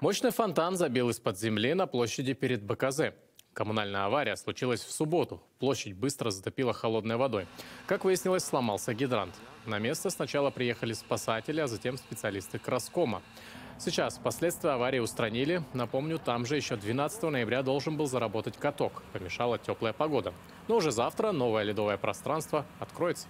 Мощный фонтан забил из-под земли на площади перед БКЗ. Коммунальная авария случилась в субботу. Площадь быстро затопила холодной водой. Как выяснилось, сломался гидрант. На место сначала приехали спасатели, а затем специалисты Краскома. Сейчас последствия аварии устранили. Напомню, там же еще 12 ноября должен был заработать каток. Помешала теплая погода. Но уже завтра новое ледовое пространство откроется.